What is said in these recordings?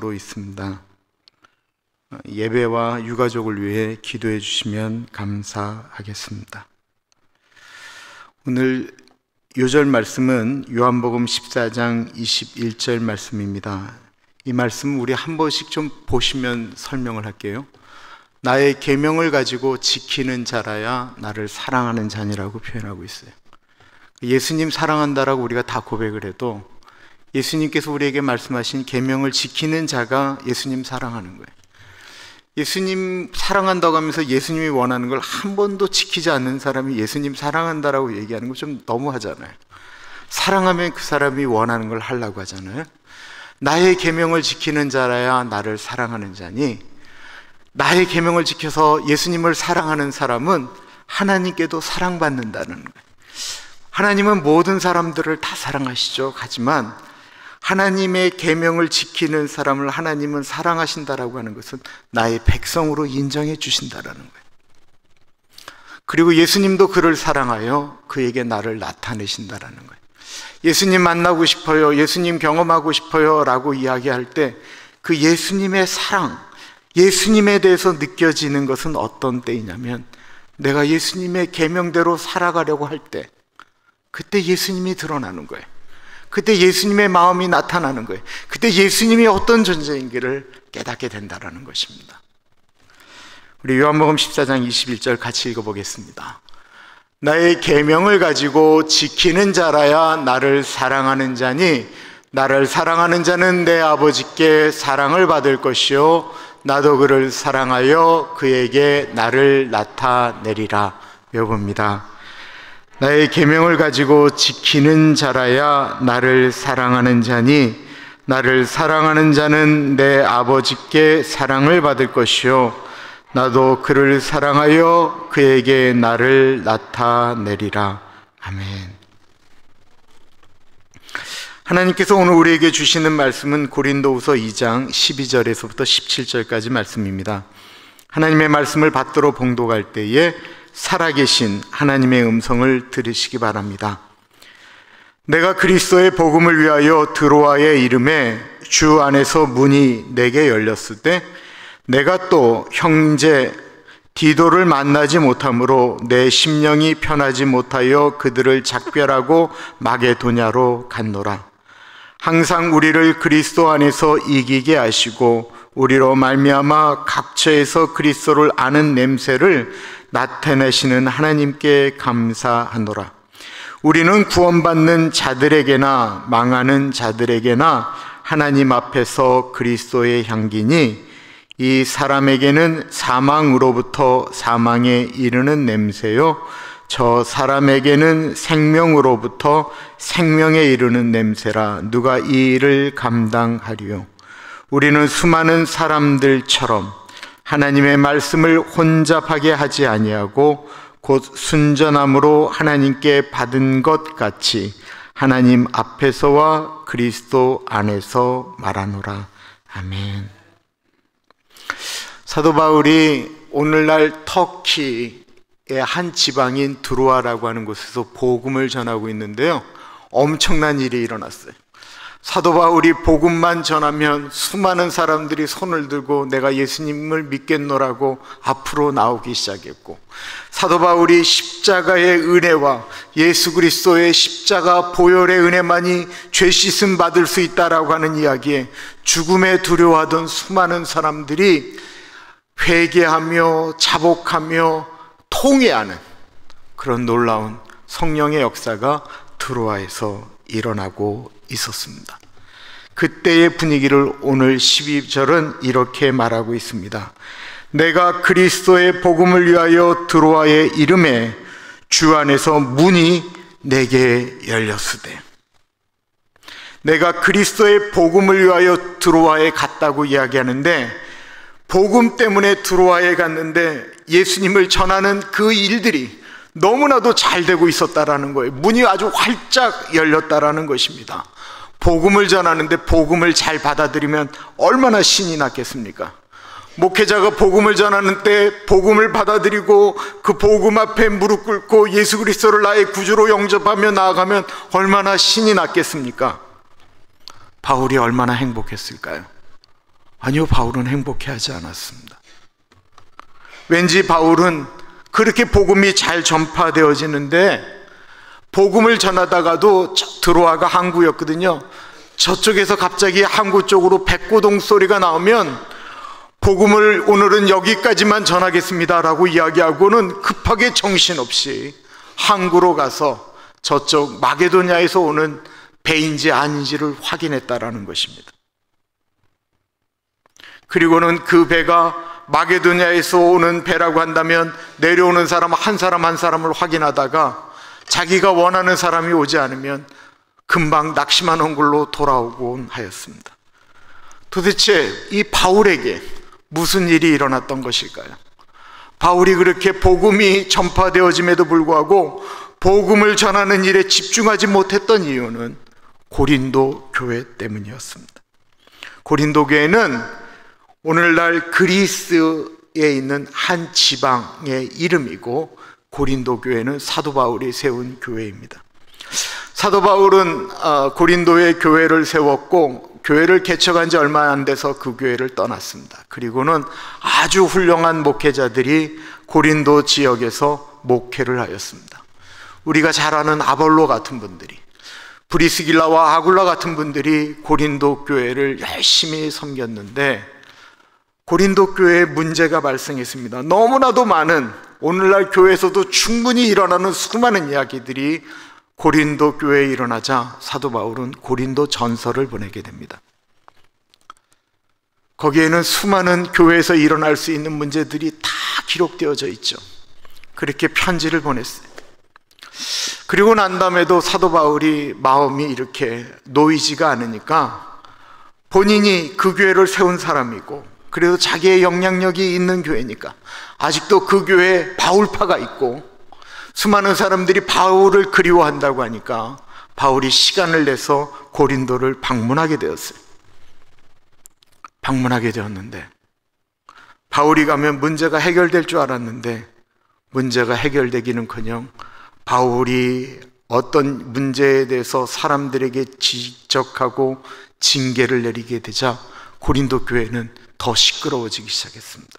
백성으로 있습니다. 예배와 유가족을 위해 기도해 주시면 감사하겠습니다. 오늘 요절 말씀은 요한복음 14장 21절 말씀입니다. 이 말씀 우리 한 번씩 좀 보시면 설명을 할게요. 나의 계명을 가지고 지키는 자라야 나를 사랑하는 자니라고 표현하고 있어요. 예수님 사랑한다라고 우리가 다 고백을 해도 예수님께서 우리에게 말씀하신 계명을 지키는 자가 예수님 사랑하는 거예요. 예수님 사랑한다고 하면서 예수님이 원하는 걸 한 번도 지키지 않는 사람이 예수님 사랑한다라고 얘기하는 거 좀 너무하잖아요. 사랑하면 그 사람이 원하는 걸 하려고 하잖아요. 나의 계명을 지키는 자라야 나를 사랑하는 자니 나의 계명을 지켜서 예수님을 사랑하는 사람은 하나님께도 사랑받는다는 거예요. 하나님은 모든 사람들을 다 사랑하시죠. 하지만 하나님의 계명을 지키는 사람을 하나님은 사랑하신다라고 하는 것은 나의 백성으로 인정해 주신다라는 거예요. 그리고 예수님도 그를 사랑하여 그에게 나를 나타내신다라는 거예요. 예수님 만나고 싶어요. 예수님 경험하고 싶어요. 라고 이야기할 때 그 예수님의 사랑, 예수님에 대해서 느껴지는 것은 어떤 때이냐면 내가 예수님의 계명대로 살아가려고 할 때 그때 예수님이 드러나는 거예요. 그때 예수님의 마음이 나타나는 거예요. 그때 예수님이 어떤 존재인지를 깨닫게 된다라는 것입니다. 우리 요한복음 14장 21절 같이 읽어보겠습니다. 나의 계명을 가지고 지키는 자라야 나를 사랑하는 자니 나를 사랑하는 자는 내 아버지께 사랑을 받을 것이요 나도 그를 사랑하여 그에게 나를 나타내리라 외워봅니다. 나의 계명을 가지고 지키는 자라야 나를 사랑하는 자니 나를 사랑하는 자는 내 아버지께 사랑을 받을 것이요 나도 그를 사랑하여 그에게 나를 나타내리라. 아멘. 하나님께서 오늘 우리에게 주시는 말씀은 고린도후서 2장 12절에서부터 17절까지 말씀입니다. 하나님의 말씀을 받들어 봉독할 때에 살아계신 하나님의 음성을 들으시기 바랍니다. 내가 그리스도의 복음을 위하여 드로아의 이름에 주 안에서 문이 내게 열렸을 때 내가 또 형제 디도를 만나지 못하므로 내 심령이 편하지 못하여 그들을 작별하고 마게도냐로 갔노라. 항상 우리를 그리스도 안에서 이기게 하시고 우리로 말미암아 각처에서 그리스도를 아는 냄새를 나타내시는 하나님께 감사하노라. 우리는 구원받는 자들에게나 망하는 자들에게나 하나님 앞에서 그리스도의 향기니 이 사람에게는 사망으로부터 사망에 이르는 냄새요. 저 사람에게는 생명으로부터 생명에 이르는 냄새라 누가 이 일을 감당하리요. 우리는 수많은 사람들처럼 하나님의 말씀을 혼잡하게 하지 아니하고 곧 순전함으로 하나님께 받은 것 같이 하나님 앞에서와 그리스도 안에서 말하노라. 아멘. 사도 바울이 오늘날 터키의 한 지방인 드로아라고 하는 곳에서 복음을 전하고 있는데요. 엄청난 일이 일어났어요. 사도 바울이 복음만 전하면 수많은 사람들이 손을 들고 내가 예수님을 믿겠노라고 앞으로 나오기 시작했고 사도 바울이 십자가의 은혜와 예수 그리스도의 십자가 보혈의 은혜만이 죄 씻음 받을 수 있다라고 하는 이야기에 죽음에 두려워하던 수많은 사람들이 회개하며 자복하며 통회하는 그런 놀라운 성령의 역사가 드로아에서 일어나고 있었습니다. 그때의 분위기를 오늘 12절은 이렇게 말하고 있습니다. 내가 그리스도의 복음을 위하여 드로아의 이름에 주 안에서 문이 내게 열렸으되 내가 그리스도의 복음을 위하여 드로아에 갔다고 이야기하는데 복음 때문에 드로아에 갔는데 예수님을 전하는 그 일들이 너무나도 잘 되고 있었다라는 거예요. 문이 아주 활짝 열렸다라는 것입니다. 복음을 전하는데 복음을 잘 받아들이면 얼마나 신이 났겠습니까? 목회자가 복음을 전하는 때 복음을 받아들이고 그 복음 앞에 무릎 꿇고 예수 그리스도를 나의 구주로 영접하며 나아가면 얼마나 신이 났겠습니까? 바울이 얼마나 행복했을까요? 아니요, 바울은 행복해 하지 않았습니다. 왠지 바울은 그렇게 복음이 잘 전파되어지는데 복음을 전하다가도 들어와가 항구였거든요. 저쪽에서 갑자기 항구 쪽으로 백고동 소리가 나오면 복음을 오늘은 여기까지만 전하겠습니다라고 이야기하고는 급하게 정신없이 항구로 가서 저쪽 마게도냐에서 오는 배인지 아닌지를 확인했다라는 것입니다. 그리고는 그 배가 마게도냐에서 오는 배라고 한다면 내려오는 사람 한 사람 한 사람을 확인하다가 자기가 원하는 사람이 오지 않으면 금방 낙심한 얼굴로 돌아오곤 하였습니다. 도대체 이 바울에게 무슨 일이 일어났던 것일까요? 바울이 그렇게 복음이 전파되어짐에도 불구하고 복음을 전하는 일에 집중하지 못했던 이유는 고린도 교회 때문이었습니다. 고린도 교회는 오늘날 그리스에 있는 한 지방의 이름이고 고린도 교회는 사도 바울이 세운 교회입니다. 사도 바울은 어, 고린도에 교회를 세웠고 교회를 개척한 지 얼마 안 돼서 그 교회를 떠났습니다. 그리고는 아주 훌륭한 목회자들이 고린도 지역에서 목회를 하였습니다. 우리가 잘 아는 아볼로 같은 분들이 브리스길라와 아굴라 같은 분들이 고린도 교회를 열심히 섬겼는데 고린도 교회에 문제가 발생했습니다. 너무나도 많은 오늘날 교회에서도 충분히 일어나는 수많은 이야기들이 고린도 교회에 일어나자 사도 바울은 고린도 전설을 보내게 됩니다. 거기에는 수많은 교회에서 일어날 수 있는 문제들이 다 기록되어져 있죠. 그렇게 편지를 보냈어요. 그리고 난 다음에도 사도 바울이 마음이 이렇게 놓이지가 않으니까 본인이 그 교회를 세운 사람이고 그래도 자기의 영향력이 있는 교회니까 아직도 그 교회에 바울파가 있고 수많은 사람들이 바울을 그리워한다고 하니까 바울이 시간을 내서 고린도를 방문하게 되었어요. 방문하게 되었는데 바울이 가면 문제가 해결될 줄 알았는데 문제가 해결되기는커녕 바울이 어떤 문제에 대해서 사람들에게 지적하고 징계를 내리게 되자 고린도 교회는 더 시끄러워지기 시작했습니다.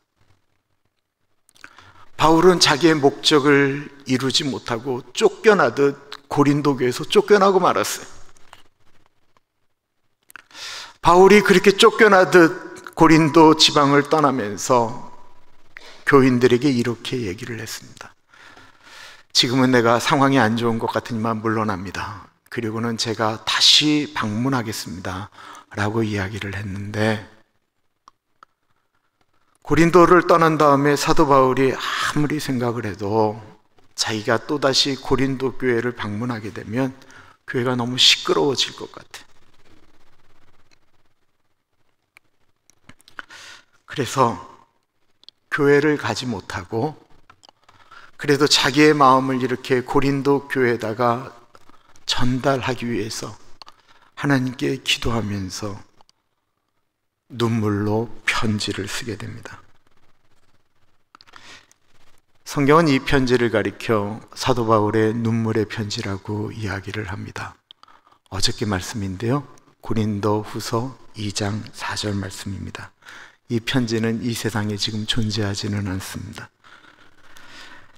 바울은 자기의 목적을 이루지 못하고 쫓겨나듯 고린도 교에서 쫓겨나고 말았어요. 바울이 그렇게 쫓겨나듯 고린도 지방을 떠나면서 교인들에게 이렇게 얘기를 했습니다. 지금은 내가 상황이 안 좋은 것 같으니만 물러납니다. 그리고는 제가 다시 방문하겠습니다. 라고 이야기를 했는데 고린도를 떠난 다음에 사도 바울이 아무리 생각을 해도 자기가 또다시 고린도 교회를 방문하게 되면 교회가 너무 시끄러워질 것 같아. 그래서 교회를 가지 못하고 그래도 자기의 마음을 이렇게 고린도 교회에다가 전달하기 위해서 하나님께 기도하면서 눈물로 편지를 쓰게 됩니다. 성경은 이 편지를 가리켜 사도 바울의 눈물의 편지라고 이야기를 합니다. 어저께 말씀인데요. 고린도 후서 2장 4절 말씀입니다. 이 편지는 이 세상에 지금 존재하지는 않습니다.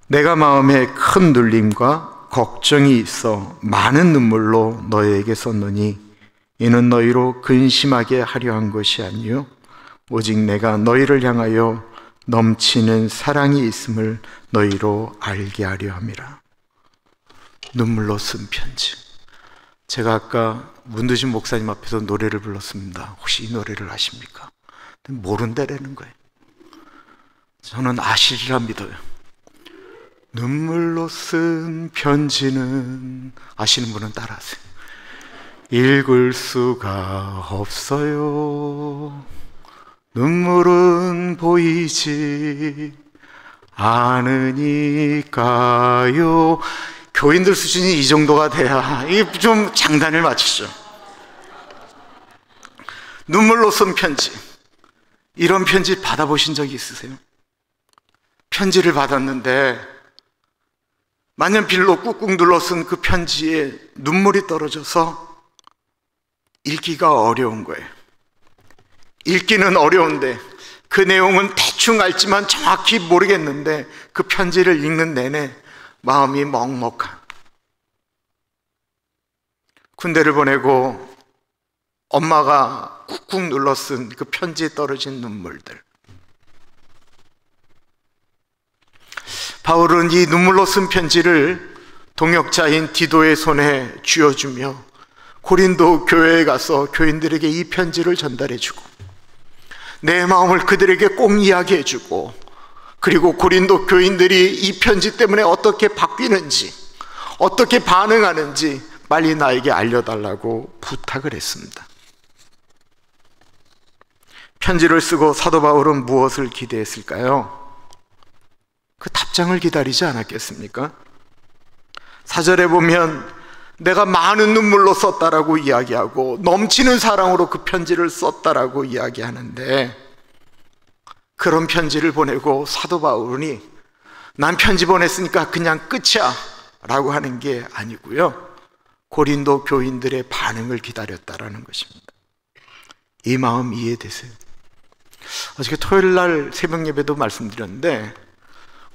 내가 마음에 큰 눌림과 걱정이 있어 많은 눈물로 너희에게 썼노니 이는 너희로 근심하게 하려 한 것이 아니요 오직 내가 너희를 향하여 넘치는 사랑이 있음을 너희로 알게 하려 함이라. 눈물로 쓴 편지. 제가 아까 문두신 목사님 앞에서 노래를 불렀습니다. 혹시 이 노래를 아십니까? 모른다라는 거예요. 저는 아시리라 믿어요. 눈물로 쓴 편지는 아시는 분은 따라하세요. 읽을 수가 없어요. 눈물은 보이지 않으니까요. 교인들 수준이 이 정도가 돼야 좀 장단을 맞추죠. 눈물로 쓴 편지. 이런 편지 받아보신 적이 있으세요? 편지를 받았는데 만년필로 꾹꾹 눌러 쓴 그 편지에 눈물이 떨어져서 읽기가 어려운 거예요. 읽기는 어려운데 그 내용은 대충 알지만 정확히 모르겠는데 그 편지를 읽는 내내 마음이 먹먹한 군대를 보내고 엄마가 꾹꾹 눌러 쓴 그 편지에 떨어진 눈물들 바울은 이 눈물로 쓴 편지를 동역자인 디도의 손에 쥐어주며 고린도 교회에 가서 교인들에게 이 편지를 전달해주고 내 마음을 그들에게 꼭 이야기해주고 그리고 고린도 교인들이 이 편지 때문에 어떻게 바뀌는지 어떻게 반응하는지 빨리 나에게 알려달라고 부탁을 했습니다. 편지를 쓰고 사도 바울은 무엇을 기대했을까요? 그 답장을 기다리지 않았겠습니까? 사절에 보면 내가 많은 눈물로 썼다라고 이야기하고 넘치는 사랑으로 그 편지를 썼다라고 이야기하는데 그런 편지를 보내고 사도 바울이 난 편지 보냈으니까 그냥 끝이야 라고 하는 게 아니고요. 고린도 교인들의 반응을 기다렸다라는 것입니다. 이 마음 이해되세요? 어저께 토요일 날 새벽 예배도 말씀드렸는데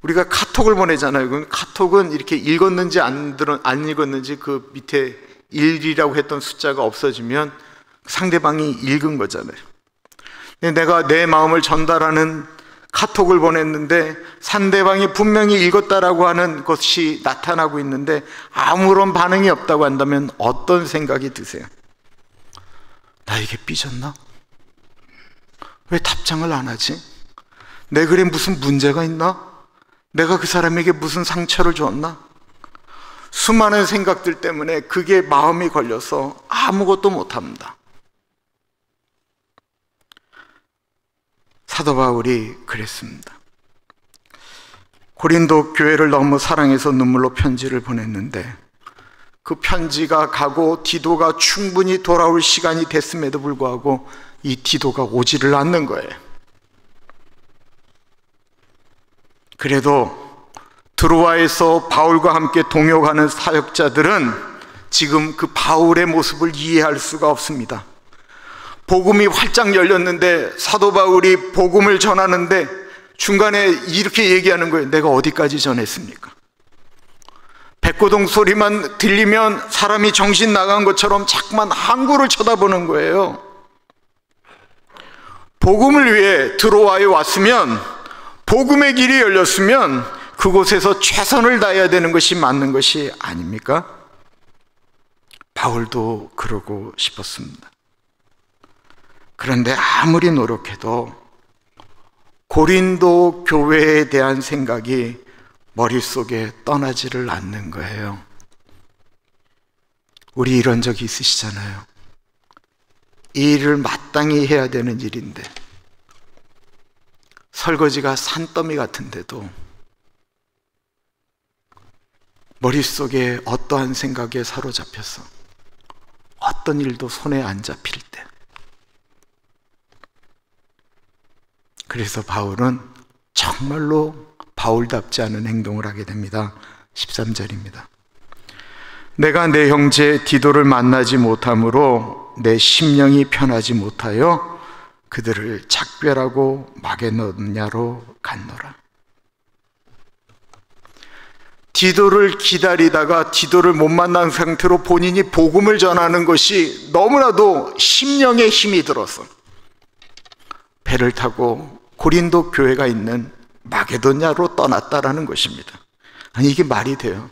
우리가 카톡을 보내잖아요. 그 카톡은 이렇게 읽었는지 안, 들어, 안 읽었는지 그 밑에 1이라고 했던 숫자가 없어지면 상대방이 읽은 거잖아요. 내가 내 마음을 전달하는 카톡을 보냈는데 상대방이 분명히 읽었다라고 하는 것이 나타나고 있는데 아무런 반응이 없다고 한다면 어떤 생각이 드세요? 나에게 삐졌나? 왜 답장을 안 하지? 내 글에 무슨 문제가 있나? 내가 그 사람에게 무슨 상처를 줬나? 수많은 생각들 때문에 그게 마음이 걸려서 아무것도 못합니다. 사도 바울이 그랬습니다. 고린도 교회를 너무 사랑해서 눈물로 편지를 보냈는데 그 편지가 가고 디도가 충분히 돌아올 시간이 됐음에도 불구하고 이 디도가 오지를 않는 거예요. 그래도 드로아에서 바울과 함께 동역하는 사역자들은 지금 그 바울의 모습을 이해할 수가 없습니다. 복음이 활짝 열렸는데 사도 바울이 복음을 전하는데 중간에 이렇게 얘기하는 거예요. 내가 어디까지 전했습니까? 백고동 소리만 들리면 사람이 정신 나간 것처럼 자꾸만 항구를 쳐다보는 거예요. 복음을 위해 드로아에 왔으면 복음의 길이 열렸으면 그곳에서 최선을 다해야 되는 것이 맞는 것이 아닙니까? 바울도 그러고 싶었습니다. 그런데 아무리 노력해도 고린도 교회에 대한 생각이 머릿속에 떠나지를 않는 거예요. 우리 이런 적이 있으시잖아요. 이 일을 마땅히 해야 되는 일인데, 설거지가 산더미 같은데도 머릿속에 어떠한 생각에 사로잡혀서 어떤 일도 손에 안 잡힐 때 그래서 바울은 정말로 바울답지 않은 행동을 하게 됩니다. 13절입니다. 내가 내 형제 디도를 만나지 못함으로 내 심령이 편하지 못하여 그들을 작별하고 넣냐로 갔노라. 디도를 기다리다가 디도를 못 만난 상태로 본인이 복음을 전하는 것이 너무나도 심령에 힘이 들어서 배를 타고 고린도 교회가 있는 마게도냐로 떠났다라는 것입니다. 아니 이게 말이 돼요.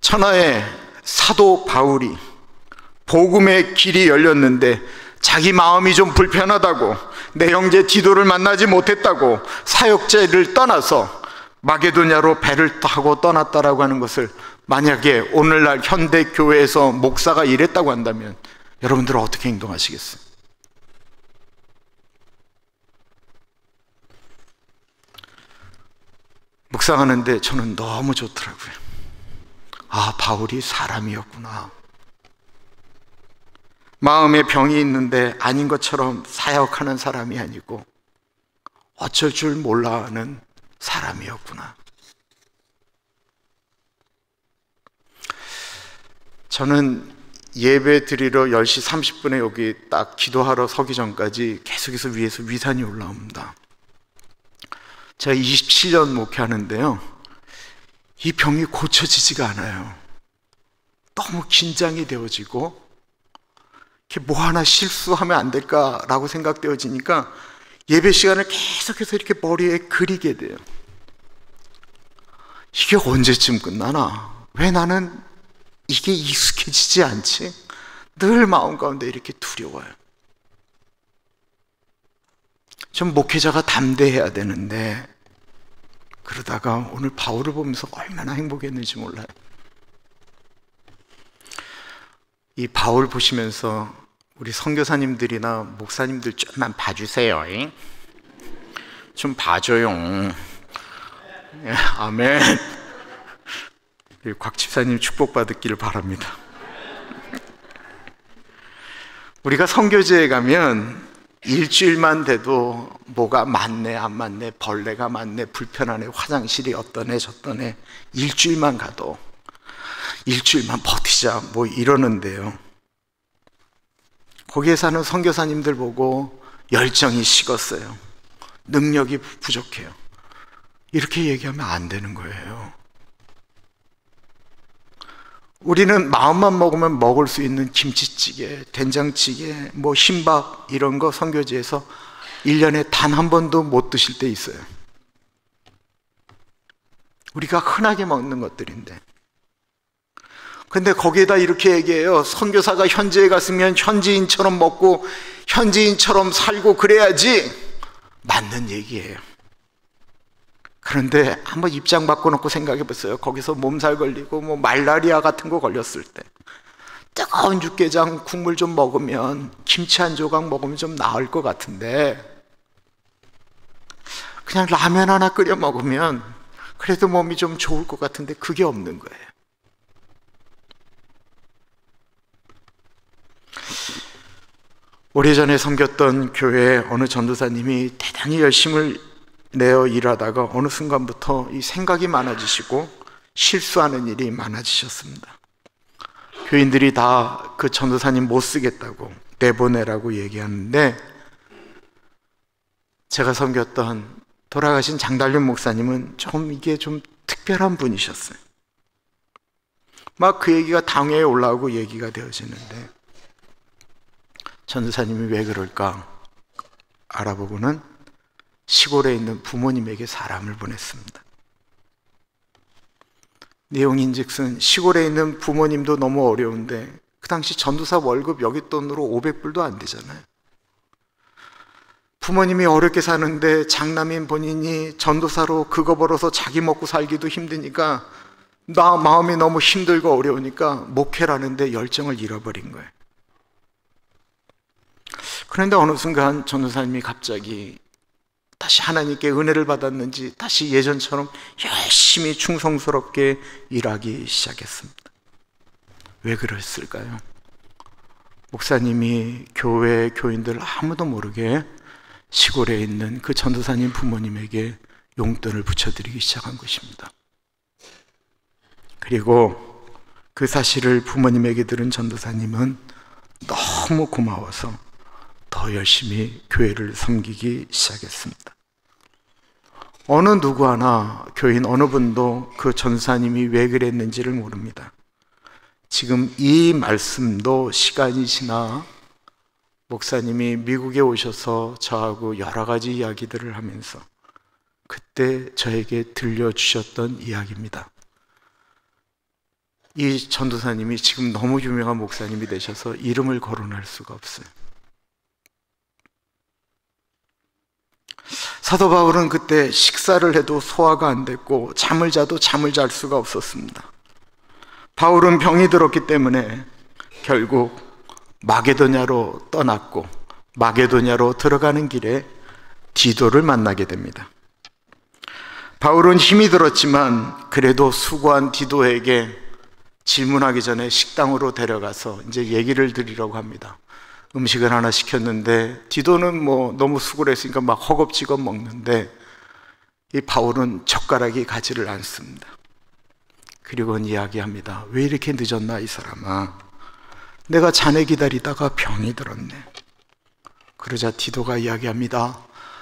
천하의 사도 바울이 복음의 길이 열렸는데 자기 마음이 좀 불편하다고 내 형제 디도를 만나지 못했다고 사역자를 떠나서 마게도냐로 배를 타고 떠났다라고 하는 것을 만약에 오늘날 현대 교회에서 목사가 이랬다고 한다면 여러분들은 어떻게 행동하시겠어요? 묵상하는데 저는 너무 좋더라고요. 아, 바울이 사람이었구나. 마음에 병이 있는데 아닌 것처럼 사역하는 사람이 아니고 어쩔 줄 몰라 하는 사람이었구나. 저는 예배 드리러 10시 30분에 여기 딱 기도하러 서기 전까지 계속해서 위에서 위산이 올라옵니다. 제가 27년 목회하는데요. 이 병이 고쳐지지가 않아요. 너무 긴장이 되어지고, 뭐 하나 실수하면 안 될까라고 생각되어지니까 예배 시간을 계속해서 이렇게 머리에 그리게 돼요. 이게 언제쯤 끝나나? 왜 나는 이게 익숙해지지 않지? 늘 마음 가운데 이렇게 두려워요. 좀 목회자가 담대해야 되는데, 그러다가 오늘 바울을 보면서 얼마나 행복했는지 몰라요. 이 바울 보시면서 우리 선교사님들이나 목사님들 좀만 봐주세요. 좀 봐줘요. 예, 아멘. 곽 집사님 축복받기를 바랍니다. 우리가 성교제에 가면 일주일만 돼도 뭐가 많네 안 많네 벌레가 많네 불편하네 화장실이 어떠네 저떠네 일주일만 가도 일주일만 버티자 뭐 이러는데요 거기에 사는 선교사님들 보고 열정이 식었어요 능력이 부족해요 이렇게 얘기하면 안 되는 거예요 우리는 마음만 먹으면 먹을 수 있는 김치찌개, 된장찌개, 뭐 흰밥 이런 거 선교지에서 1년에 단 한 번도 못 드실 때 있어요. 우리가 흔하게 먹는 것들인데. 근데 거기에다 이렇게 얘기해요. 선교사가 현지에 갔으면 현지인처럼 먹고 현지인처럼 살고 그래야지 맞는 얘기예요. 그런데 한번 입장 바꿔놓고 생각해 보세요. 거기서 몸살 걸리고 뭐 말라리아 같은 거 걸렸을 때 뜨거운 육개장 국물 좀 먹으면 김치 한 조각 먹으면 좀 나을 것 같은데 그냥 라면 하나 끓여 먹으면 그래도 몸이 좀 좋을 것 같은데 그게 없는 거예요. 오래전에 섬겼던 교회 어느 전도사님이 대단히 열심을 내어 일하다가 어느 순간부터 이 생각이 많아지시고 실수하는 일이 많아지셨습니다. 교인들이 다 그 전도사님 못 쓰겠다고 내보내라고 얘기하는데 제가 섬겼던 돌아가신 장달륜 목사님은 좀 이게 좀 특별한 분이셨어요. 막 그 얘기가 당회에 올라오고 얘기가 되어지는데 전도사님이 왜 그럴까 알아보고는 시골에 있는 부모님에게 사람을 보냈습니다. 내용인즉슨 시골에 있는 부모님도 너무 어려운데 그 당시 전도사 월급 여기 돈으로 500불도 안 되잖아요. 부모님이 어렵게 사는데 장남인 본인이 전도사로 그거 벌어서 자기 먹고 살기도 힘드니까 나 마음이 너무 힘들고 어려우니까 목회라는데 열정을 잃어버린 거예요. 그런데 어느 순간 전도사님이 갑자기 다시 하나님께 은혜를 받았는지 다시 예전처럼 열심히 충성스럽게 일하기 시작했습니다. 왜 그랬을까요? 목사님이 교회 교인들 아무도 모르게 시골에 있는 그 전도사님 부모님에게 용돈을 붙여드리기 시작한 것입니다. 그리고 그 사실을 부모님에게 들은 전도사님은 너무 고마워서 더 열심히 교회를 섬기기 시작했습니다. 어느 누구 하나 교인 어느 분도 그 전사님이 왜 그랬는지를 모릅니다. 지금 이 말씀도 시간이 지나 목사님이 미국에 오셔서 저하고 여러 가지 이야기들을 하면서 그때 저에게 들려주셨던 이야기입니다. 이 전도사님이 지금 너무 유명한 목사님이 되셔서 이름을 거론할 수가 없어요. 사도 바울은 그때 식사를 해도 소화가 안 됐고 잠을 자도 잠을 잘 수가 없었습니다. 바울은 병이 들었기 때문에 결국 마게도냐로 떠났고 마게도냐로 들어가는 길에 디도를 만나게 됩니다. 바울은 힘이 들었지만 그래도 수고한 디도에게 질문하기 전에 식당으로 데려가서 이제 얘기를 드리려고 합니다. 음식을 하나 시켰는데 디도는 뭐 너무 수고했으니까 막 허겁지겁 먹는데 이 바울은 젓가락이 가지를 않습니다. 그리고 이야기합니다. 왜 이렇게 늦었나 이 사람아. 내가 자네 기다리다가 병이 들었네. 그러자 디도가 이야기합니다.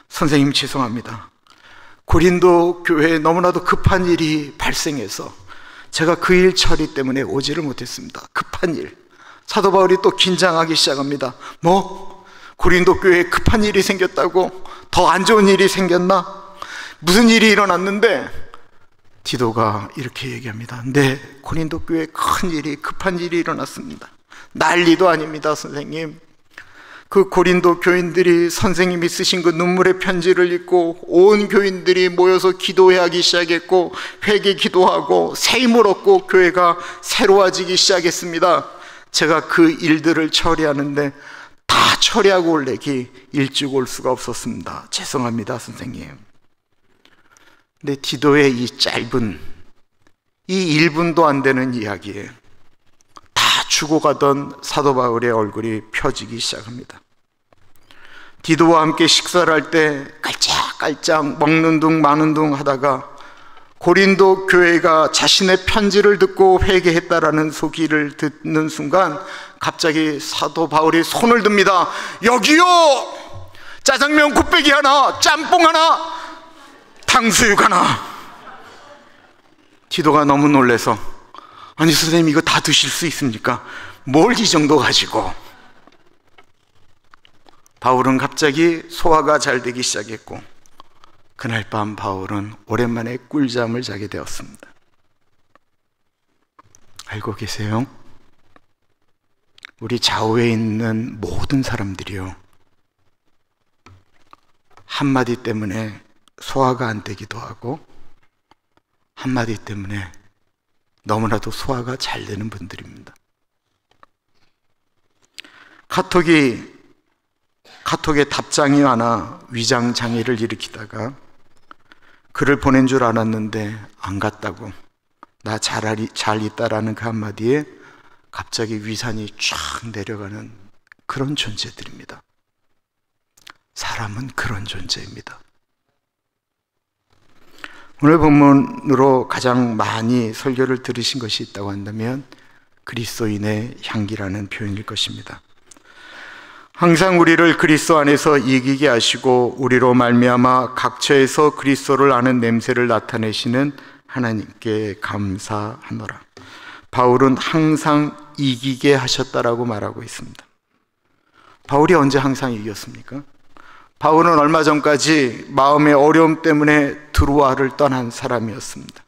선생님 죄송합니다. 고린도 교회에 너무나도 급한 일이 발생해서 제가 그 일 처리 때문에 오지를 못했습니다. 급한 일. 사도 바울이 또 긴장하기 시작합니다. 뭐? 고린도 교회에 급한 일이 생겼다고? 더 안 좋은 일이 생겼나? 무슨 일이 일어났는데? 디도가 이렇게 얘기합니다. 네, 고린도 교회에 큰 일이, 급한 일이 일어났습니다. 난리도 아닙니다, 선생님. 그 고린도 교인들이 선생님이 쓰신 그 눈물의 편지를 읽고 온 교인들이 모여서 기도하기 시작했고 회개 기도하고 새 힘을 얻고 교회가 새로워지기 시작했습니다. 제가 그 일들을 처리하는데 다 처리하고 올래기 일찍 올 수가 없었습니다. 죄송합니다, 선생님. 근데 디도의 이 짧은 이 1분도 안 되는 이야기에 죽어가던 사도 바울의 얼굴이 펴지기 시작합니다. 디도와 함께 식사를 할 때 깔짝깔짝 먹는 둥 마는 둥 하다가 고린도 교회가 자신의 편지를 듣고 회개했다라는 소기를 듣는 순간 갑자기 사도 바울이 손을 듭니다. 여기요! 짜장면 곱빼기 하나, 짬뽕 하나, 탕수육 하나. 디도가 너무 놀래서 아니 선생님 이거 다 드실 수 있습니까? 뭘 이 정도 가지고 바울은 갑자기 소화가 잘 되기 시작했고 그날 밤 바울은 오랜만에 꿀잠을 자게 되었습니다. 알고 계세요? 우리 좌우에 있는 모든 사람들이요. 한마디 때문에 소화가 안 되기도 하고, 한마디 때문에 너무나도 소화가 잘 되는 분들입니다. 카톡이 카톡에 답장이 많아 위장 장애를 일으키다가 글을 보낸 줄 알았는데 안 갔다고 나 잘 잘 있다라는 그 한마디에 갑자기 위산이 쫙 내려가는 그런 존재들입니다. 사람은 그런 존재입니다. 오늘 본문으로 가장 많이 설교를 들으신 것이 있다고 한다면 그리스도인의 향기라는 표현일 것입니다. 항상 우리를 그리스도 안에서 이기게 하시고 우리로 말미암아 각처에서 그리스도를 아는 냄새를 나타내시는 하나님께 감사하노라. 바울은 항상 이기게 하셨다라고 말하고 있습니다. 바울이 언제 항상 이겼습니까? 바울은 얼마 전까지 마음의 어려움 때문에 드루아를 떠난 사람이었습니다.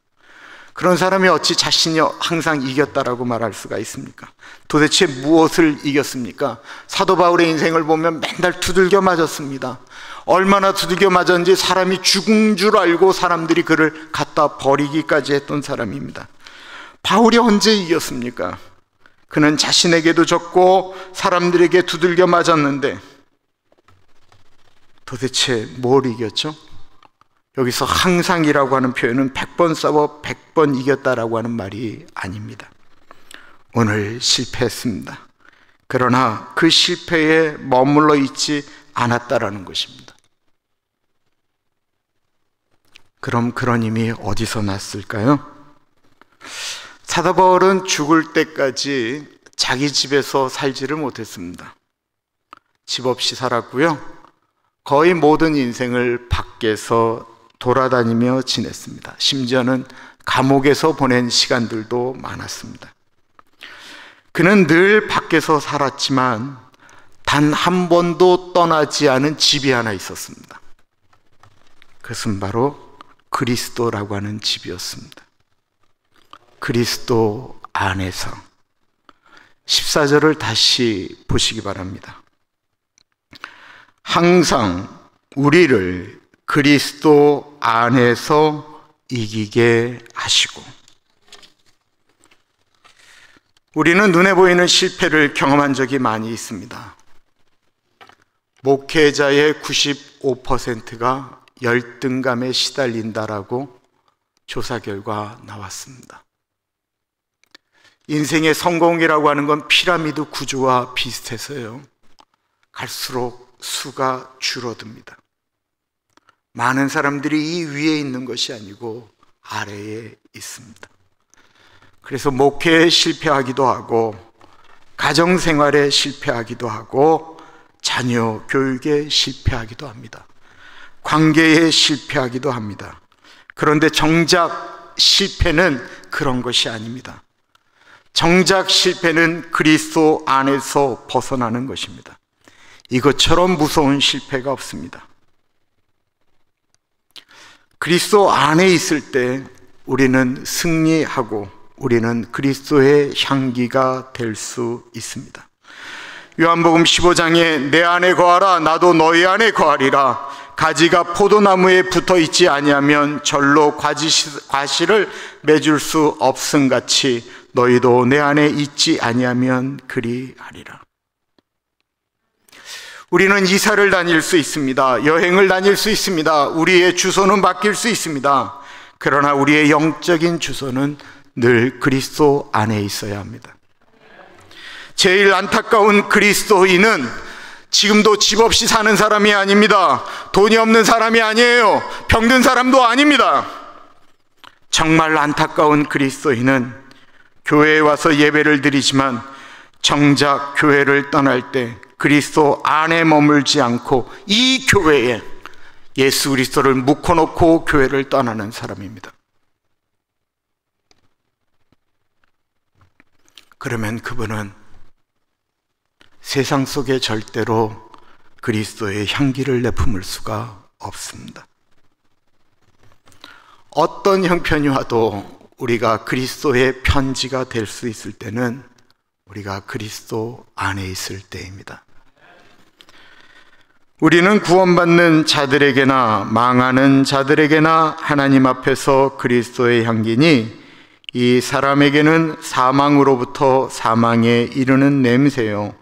그런 사람이 어찌 자신이 항상 이겼다라고 말할 수가 있습니까? 도대체 무엇을 이겼습니까? 사도 바울의 인생을 보면 맨날 두들겨 맞았습니다. 얼마나 두들겨 맞았는지 사람이 죽은 줄 알고 사람들이 그를 갖다 버리기까지 했던 사람입니다. 바울이 언제 이겼습니까? 그는 자신에게도 졌고 사람들에게 두들겨 맞았는데 도대체 뭘 이겼죠? 여기서 항상이라고 하는 표현은 100번 싸워 100번 이겼다라고 하는 말이 아닙니다. 오늘 실패했습니다. 그러나 그 실패에 머물러 있지 않았다라는 것입니다. 그럼 그런 힘이 어디서 났을까요? 사도바울은 죽을 때까지 자기 집에서 살지를 못했습니다. 집 없이 살았고요. 거의 모든 인생을 밖에서 돌아다니며 지냈습니다. 심지어는 감옥에서 보낸 시간들도 많았습니다. 그는 늘 밖에서 살았지만 단 한 번도 떠나지 않은 집이 하나 있었습니다. 그것은 바로 그리스도라고 하는 집이었습니다. 그리스도 안에서 14절을 다시 보시기 바랍니다. 항상 우리를 그리스도 안에서 이기게 하시고 우리는 눈에 보이는 실패를 경험한 적이 많이 있습니다. 목회자의 95%가 열등감에 시달린다라고 조사 결과 나왔습니다. 인생의 성공이라고 하는 건 피라미드 구조와 비슷해서요. 갈수록 수가 줄어듭니다. 많은 사람들이 이 위에 있는 것이 아니고 아래에 있습니다. 그래서 목회에 실패하기도 하고 가정 생활에 실패하기도 하고 자녀 교육에 실패하기도 합니다. 관계에 실패하기도 합니다. 그런데 정작 실패는 그런 것이 아닙니다. 정작 실패는 그리스도 안에서 벗어나는 것입니다. 이것처럼 무서운 실패가 없습니다. 그리스도 안에 있을 때 우리는 승리하고 우리는 그리스도의 향기가 될 수 있습니다. 요한복음 15장에 내 안에 거하라 나도 너희 안에 거하리라 가지가 포도나무에 붙어 있지 아니하면 절로 과실을 맺을 수 없음 같이 너희도 내 안에 있지 아니하면 그리하리라. 우리는 이사를 다닐 수 있습니다. 여행을 다닐 수 있습니다. 우리의 주소는 바뀔 수 있습니다. 그러나 우리의 영적인 주소는 늘 그리스도 안에 있어야 합니다. 제일 안타까운 그리스도인은 지금도 집 없이 사는 사람이 아닙니다. 돈이 없는 사람이 아니에요. 병든 사람도 아닙니다. 정말 안타까운 그리스도인은 교회에 와서 예배를 드리지만 정작 교회를 떠날 때 그리스도 안에 머물지 않고 이 교회에 예수 그리스도를 묶어놓고 교회를 떠나는 사람입니다. 그러면 그분은 세상 속에 절대로 그리스도의 향기를 내품을 수가 없습니다. 어떤 형편이 와도 우리가 그리스도의 편지가 될 수 있을 때는 우리가 그리스도 안에 있을 때입니다. 우리는 구원받는 자들에게나 망하는 자들에게나 하나님 앞에서 그리스도의 향기니 이 사람에게는 사망으로부터 사망에 이르는 냄새요.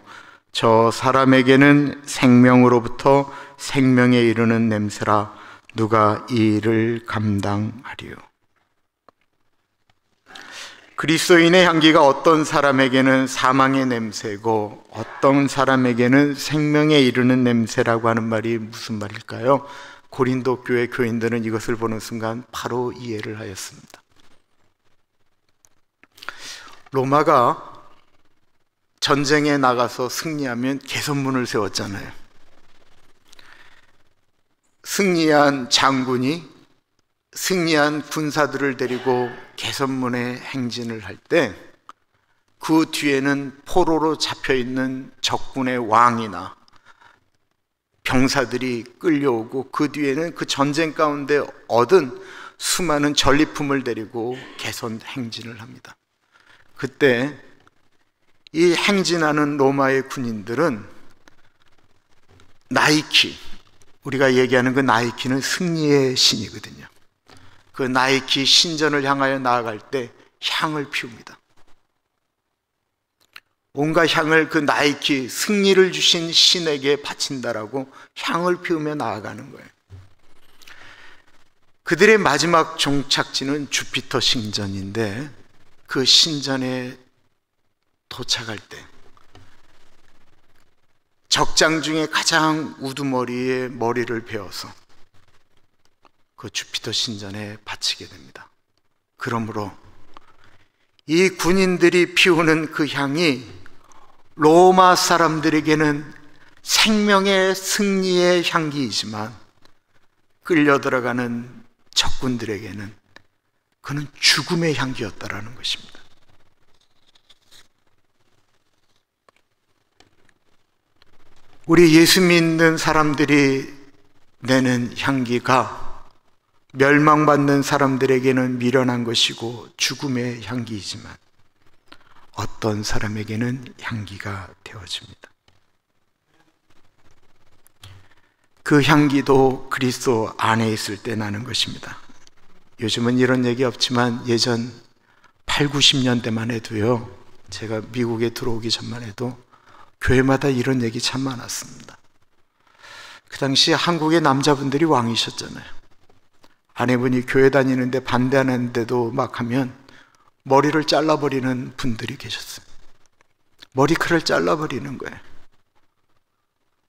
저 사람에게는 생명으로부터 생명에 이르는 냄새라 누가 이 일을 감당하리요. 그리스도인의 향기가 어떤 사람에게는 사망의 냄새고 어떤 사람에게는 생명에 이르는 냄새라고 하는 말이 무슨 말일까요? 고린도 교회 교인들은 이것을 보는 순간 바로 이해를 하였습니다. 로마가 전쟁에 나가서 승리하면 개선문을 세웠잖아요. 승리한 장군이 승리한 군사들을 데리고 개선문에 행진을 할 때 그 뒤에는 포로로 잡혀 있는 적군의 왕이나 병사들이 끌려오고 그 뒤에는 그 전쟁 가운데 얻은 수많은 전리품을 데리고 개선 행진을 합니다. 그때 이 행진하는 로마의 군인들은 나이키, 우리가 얘기하는 그 나이키는 승리의 신이거든요. 그 나이키 신전을 향하여 나아갈 때 향을 피웁니다. 온갖 향을 그 나이키 승리를 주신 신에게 바친다라고 향을 피우며 나아가는 거예요. 그들의 마지막 종착지는 주피터 신전인데 그 신전에 도착할 때 적장 중에 가장 우두머리에 머리를 베어서 그 주피터 신전에 바치게 됩니다. 그러므로 이 군인들이 피우는 그 향이 로마 사람들에게는 생명의 승리의 향기이지만 끌려 들어가는 적군들에게는 그는 죽음의 향기였다라는 것입니다. 우리 예수 믿는 사람들이 내는 향기가 멸망받는 사람들에게는 미련한 것이고 죽음의 향기이지만 어떤 사람에게는 향기가 되어집니다. 그 향기도 그리스도 안에 있을 때 나는 것입니다. 요즘은 이런 얘기 없지만 예전 8, 90년대만 해도요. 제가 미국에 들어오기 전만 해도 교회마다 이런 얘기 참 많았습니다. 그 당시 한국의 남자분들이 왕이셨잖아요. 아내분이 교회 다니는데 반대하는데도 막 하면 머리를 잘라버리는 분들이 계셨어요. 머리칼을 잘라버리는 거예요.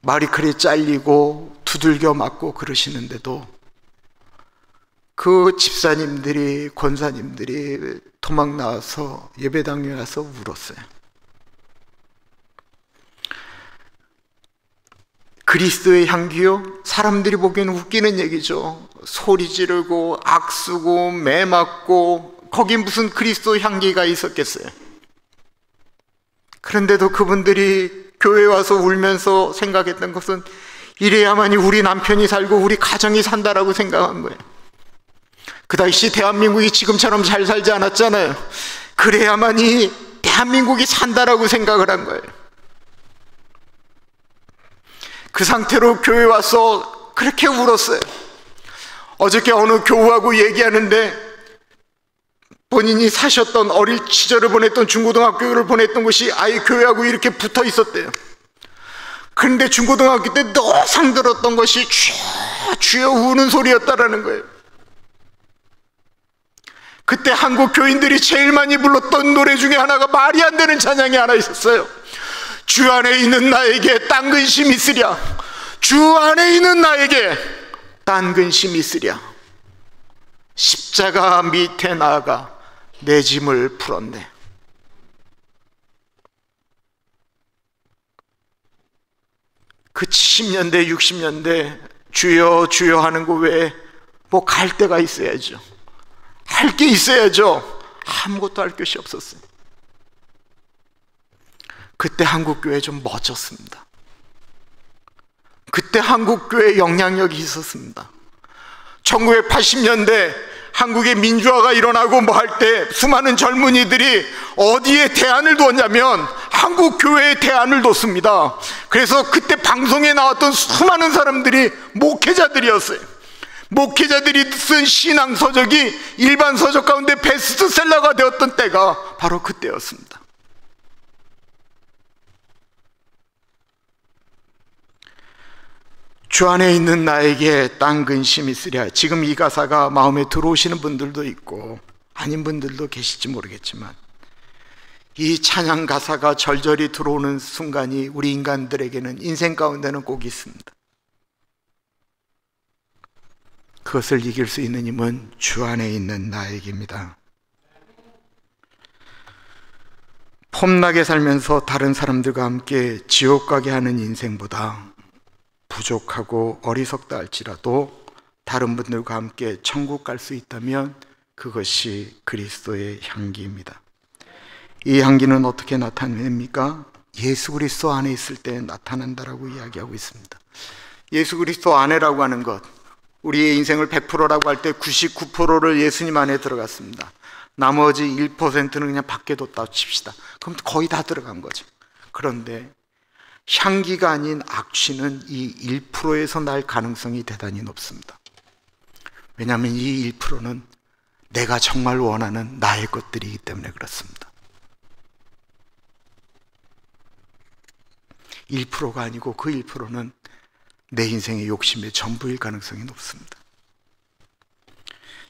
머리칼이 잘리고 두들겨 맞고 그러시는데도 그 집사님들이, 권사님들이 도망 나와서 예배당에 가서 울었어요. 그리스도의 향기요? 사람들이 보기에는 웃기는 얘기죠. 소리 지르고 악쓰고 매 맞고 거기 무슨 그리스도 향기가 있었겠어요. 그런데도 그분들이 교회 와서 울면서 생각했던 것은 이래야만이 우리 남편이 살고 우리 가정이 산다라고 생각한 거예요. 그 당시 대한민국이 지금처럼 잘 살지 않았잖아요. 그래야만이 대한민국이 산다라고 생각을 한 거예요. 그 상태로 교회 와서 그렇게 울었어요. 어저께 어느 교우하고 얘기하는데 본인이 사셨던 어릴 시절을 보냈던 중고등학교를 보냈던 곳이 아이 교회하고 이렇게 붙어 있었대요. 그런데 중고등학교 때 너상 들었던 것이 주여 우는 소리였다라는 거예요. 그때 한국 교인들이 제일 많이 불렀던 노래 중에 하나가 말이 안 되는 찬양이 하나 있었어요. 주 안에 있는 나에게 딴 근심 있으랴. 주 안에 있는 나에게 딴 근심 있으랴. 십자가 밑에 나아가 내 짐을 풀었네. 그 70년대, 60년대 주여 주여 하는 거 외에 뭐 갈 데가 있어야죠. 할 게 있어야죠. 아무것도 할 것이 없었어요. 그때 한국교회 좀 멋졌습니다. 그때 한국교회 영향력이 있었습니다. 1980년대 한국의 민주화가 일어나고 뭐 할 때 수많은 젊은이들이 어디에 대안을 두었냐면 한국 교회에 대안을 뒀습니다. 그래서 그때 방송에 나왔던 수많은 사람들이 목회자들이었어요. 목회자들이 쓴 신앙 서적이 일반 서적 가운데 베스트셀러가 되었던 때가 바로 그때였습니다. 주 안에 있는 나에게 땅 근심이 있으랴. 지금 이 가사가 마음에 들어오시는 분들도 있고 아닌 분들도 계실지 모르겠지만 이 찬양 가사가 절절히 들어오는 순간이 우리 인간들에게는 인생 가운데는 꼭 있습니다. 그것을 이길 수 있는 힘은 주 안에 있는 나에게입니다. 폼나게 살면서 다른 사람들과 함께 지옥 가게 하는 인생보다 부족하고 어리석다 할지라도 다른 분들과 함께 천국 갈 수 있다면 그것이 그리스도의 향기입니다. 이 향기는 어떻게 나타냅니까? 예수 그리스도 안에 있을 때 나타난다라고 이야기하고 있습니다. 예수 그리스도 안에라고 하는 것, 우리의 인생을 100%라고 할 때 99%를 예수님 안에 들어갔습니다. 나머지 1%는 그냥 밖에 뒀다 칩시다. 그럼 거의 다 들어간 거죠. 그런데 향기가 아닌 악취는 이 1%에서 날 가능성이 대단히 높습니다. 왜냐하면 이 1%는 내가 정말 원하는 나의 것들이기 때문에 그렇습니다. 1%가 아니고 그 1%는 내 인생의 욕심의 전부일 가능성이 높습니다.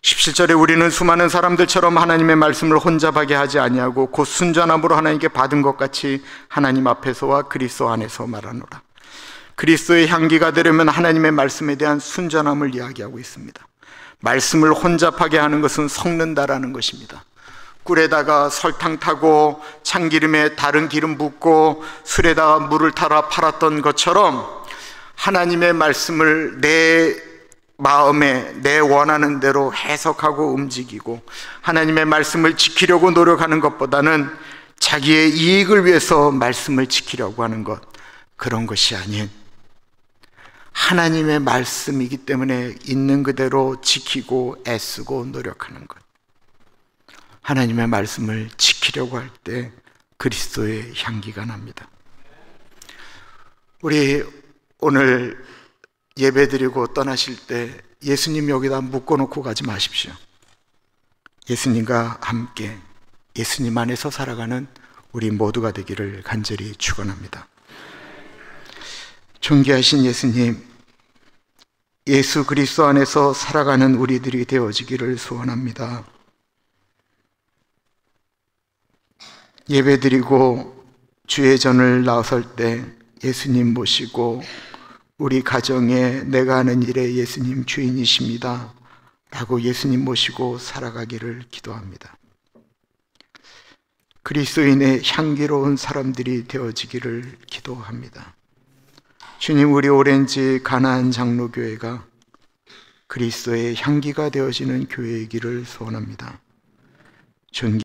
17절에 우리는 수많은 사람들처럼 하나님의 말씀을 혼잡하게 하지 아니하고 곧 순전함으로 하나님께 받은 것 같이 하나님 앞에서와 그리스도 안에서 말하노라. 그리스도의 향기가 되려면 하나님의 말씀에 대한 순전함을 이야기하고 있습니다. 말씀을 혼잡하게 하는 것은 섞는다라는 것입니다. 꿀에다가 설탕 타고 참기름에 다른 기름 붓고 술에다가 물을 타라 팔았던 것처럼 하나님의 말씀을 내 마음에 내 원하는 대로 해석하고 움직이고 하나님의 말씀을 지키려고 노력하는 것보다는 자기의 이익을 위해서 말씀을 지키려고 하는 것 그런 것이 아닌 하나님의 말씀이기 때문에 있는 그대로 지키고 애쓰고 노력하는 것 하나님의 말씀을 지키려고 할 때 그리스도의 향기가 납니다. 우리 오늘 예배 드리고 떠나실 때 예수님 여기다 묶어놓고 가지 마십시오. 예수님과 함께 예수님 안에서 살아가는 우리 모두가 되기를 간절히 축원합니다. 존귀하신 예수님, 예수 그리스도 안에서 살아가는 우리들이 되어지기를 소원합니다. 예배드리고 주의 전을 나설 때 예수님 모시고 우리 가정에 내가 하는 일에 예수님 주인이십니다. 라고 예수님 모시고 살아가기를 기도합니다. 그리스도인의 향기로운 사람들이 되어지기를 기도합니다. 주님 우리 오렌지 가나안 장로교회가 그리스도의 향기가 되어지는 교회이기를 소원합니다. 존